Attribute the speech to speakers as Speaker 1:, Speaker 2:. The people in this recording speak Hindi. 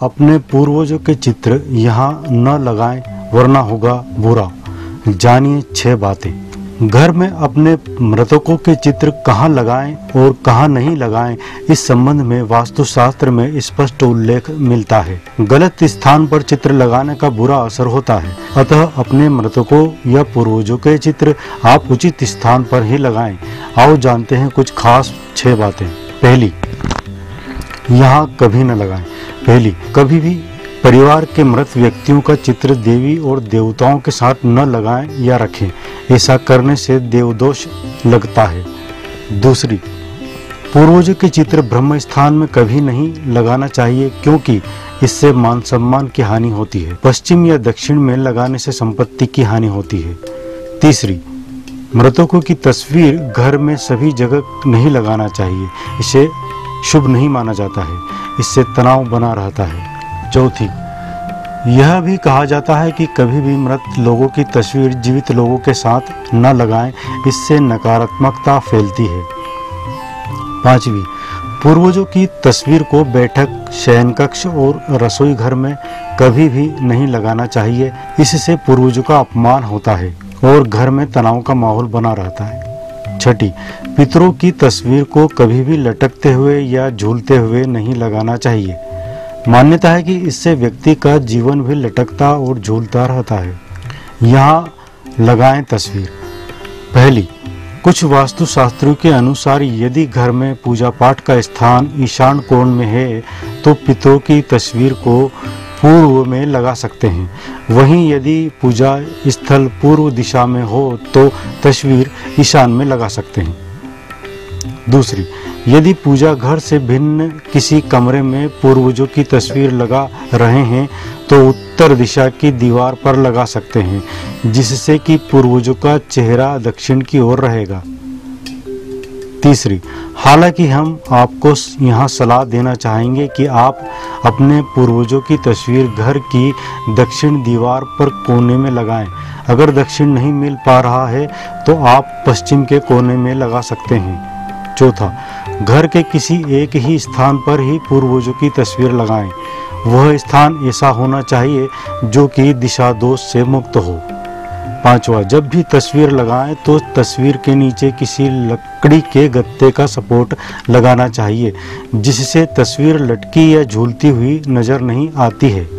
Speaker 1: अपने पूर्वजों के चित्र यहाँ न लगाएँ, वरना होगा बुरा। जानिए छह बातें। घर में अपने मृतकों के चित्र कहाँ लगाएँ और कहाँ नहीं लगाएँ, इस संबंध में वास्तुशास्त्र में स्पष्ट उल्लेख मिलता है। गलत स्थान पर चित्र लगाने का बुरा असर होता है। अतः अपने मृतकों या पूर्वजों के चित्र आप उचित स्थान पर ही लगाएँ। आओ जानते हैं कुछ खास छह बातें। पहली, यहाँ कभी न लगाएँ। पहली, कभी भी परिवार के मृत व्यक्तियों का चित्र देवी और देवताओं के साथ न लगाएँ या रखें। ऐसा करने से देवदोष लगता है। दूसरी, पूर्वजों के चित्र ब्रह्म स्थान में कभी नहीं लगाना चाहिए क्योंकि इससे मान सम्मान की हानि होती है। पश्चिम या दक्षिण में लगाने से संपत्ति की हानि होती है। तीसरी, मृतकों की तस्वीर घर में सभी जगह नहीं लगाना चाहिए। इसे शुभ नहीं माना जाता है, इससे तनाव बना रहता है। चौथी, यह भी कहा जाता है कि कभी भी मृत लोगों की तस्वीर जीवित लोगों के साथ न लगाएँ, इससे नकारात्मकता फैलती है। पांचवी, पूर्वजों की तस्वीर को बैठक, शयन कक्ष और रसोई घर में कभी भी नहीं लगाना चाहिए, इससे पूर्वजों का अपमान होता है और घर में तनाव का माहौल बना रहता है। छठी। पितरों की तस्वीर को कभी भी लटकते हुए या झूलते हुए नहीं लगाना चाहिए। मान्यता है कि इससे व्यक्ति का जीवन भी लटकता और झूलता रहता है। यहाँ लगाएँ तस्वीर। पहली, कुछ वास्तुशास्त्रियों के अनुसार यदि घर में पूजा पाठ का स्थान ईशान कोण में है तो पितरों की तस्वीर को पूर्व में लगा सकते हैं। वहीं यदि पूजा स्थल पूर्व दिशा में हो तो तस्वीर ईशान में लगा सकते हैं। दूसरी, यदि पूजा घर से भिन्न किसी कमरे में पूर्वजों की तस्वीर लगा रहे हैं तो उत्तर दिशा की दीवार पर लगा सकते हैं, जिससे कि पूर्वजों का चेहरा दक्षिण की ओर रहेगा। तीसरी, हालाँकि हम आपको यहाँ सलाह देना चाहेंगे कि आप अपने पूर्वजों की तस्वीर घर की दक्षिण दीवार पर कोने में लगाएँ। अगर दक्षिण नहीं मिल पा रहा है तो आप पश्चिम के कोने में लगा सकते हैं। चौथा, घर के किसी एक ही स्थान पर ही पूर्वजों की तस्वीर लगाएँ। वह स्थान ऐसा होना चाहिए जो कि दिशा दोष से मुक्त हो। पांचवा, जब भी तस्वीर लगाएँ तो तस्वीर के नीचे किसी लकड़ी के गत्ते का सपोर्ट लगाना चाहिए, जिससे तस्वीर लटकी या झूलती हुई नज़र नहीं आती है।